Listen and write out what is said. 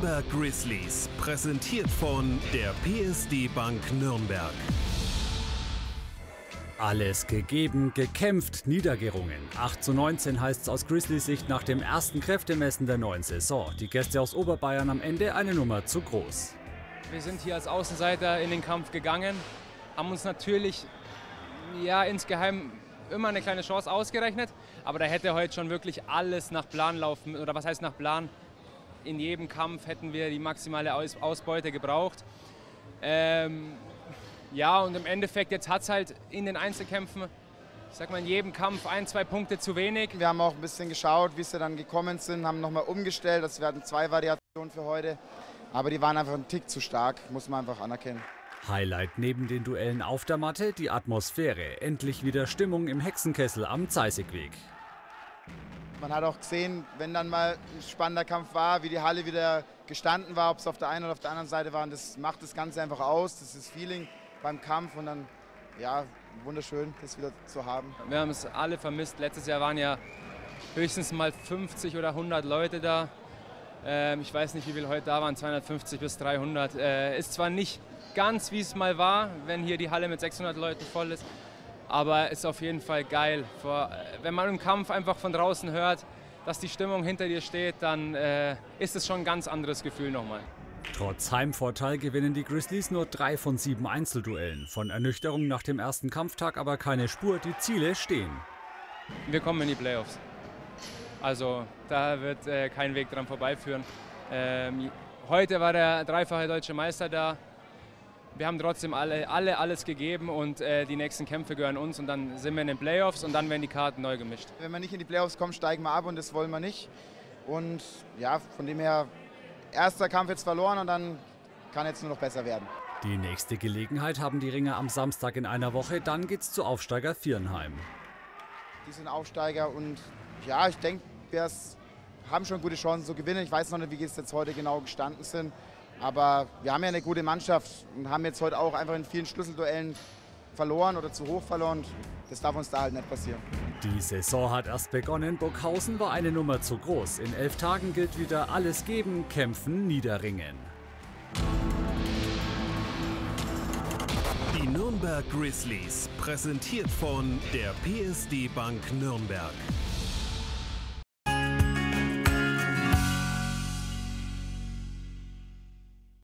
Nürnberg Grizzlies, präsentiert von der PSD Bank Nürnberg. Alles gegeben, gekämpft, niedergerungen. 8 zu 19 heißt es aus Grizzlies Sicht nach dem ersten Kräftemessen der neuen Saison. Die Gäste aus Oberbayern am Ende eine Nummer zu groß. Wir sind hier als Außenseiter in den Kampf gegangen, haben uns natürlich ja, insgeheim immer eine kleine Chance ausgerechnet, aber da hätte heute schon wirklich alles nach Plan laufen, oder was heißt nach Plan? In jedem Kampf hätten wir die maximale Aus Ausbeute gebraucht. Ähm, ja, und im Endeffekt, jetzt hat es halt in den Einzelkämpfen, ich sag mal, in jedem Kampf ein, zwei Punkte zu wenig. Wir haben auch ein bisschen geschaut, wie sie dann gekommen sind, haben nochmal umgestellt. Das werden zwei Variationen für heute. Aber die waren einfach einen Tick zu stark, muss man einfach anerkennen. Highlight neben den Duellen auf der Matte die Atmosphäre. Endlich wieder Stimmung im Hexenkessel am Zeisigweg. Man hat auch gesehen, wenn dann mal ein spannender Kampf war, wie die Halle wieder gestanden war, ob es auf der einen oder auf der anderen Seite war. Und das macht das Ganze einfach aus. Das ist Feeling beim Kampf und dann, ja, wunderschön, das wieder zu haben. Wir haben es alle vermisst. Letztes Jahr waren ja höchstens mal 50 oder 100 Leute da. Ähm, ich weiß nicht, wie viele heute da waren, 250 bis 300. Äh, ist zwar nicht ganz, wie es mal war, wenn hier die Halle mit 600 Leuten voll ist, aber ist auf jeden Fall geil. Äh, wenn man im Kampf einfach von draußen hört, dass die Stimmung hinter dir steht, dann äh, ist es schon ein ganz anderes Gefühl nochmal. Trotz Heimvorteil gewinnen die Grizzlies nur drei von sieben Einzelduellen. Von Ernüchterung nach dem ersten Kampftag aber keine Spur, die Ziele stehen. Wir kommen in die Playoffs. Also da wird äh, kein Weg dran vorbeiführen. Ähm, heute war der dreifache deutsche Meister da. Wir haben trotzdem alle, alle alles gegeben und äh, die nächsten Kämpfe gehören uns und dann sind wir in den Playoffs und dann werden die Karten neu gemischt. Wenn wir nicht in die Playoffs kommen, steigen wir ab und das wollen wir nicht. Und ja, von dem her, erster Kampf jetzt verloren und dann kann jetzt nur noch besser werden. Die nächste Gelegenheit haben die Ringer am Samstag in einer Woche, dann geht's zu Aufsteiger Vierenheim. Die sind Aufsteiger und ja, ich denke, wir haben schon gute Chancen zu gewinnen. Ich weiß noch nicht, wie es jetzt heute genau gestanden sind. Aber wir haben ja eine gute Mannschaft und haben jetzt heute auch einfach in vielen Schlüsselduellen verloren oder zu hoch verloren. Das darf uns da halt nicht passieren. Die Saison hat erst begonnen. Burghausen war eine Nummer zu groß. In elf Tagen gilt wieder alles geben, kämpfen, niederringen. Die Nürnberg Grizzlies, präsentiert von der PSD Bank Nürnberg.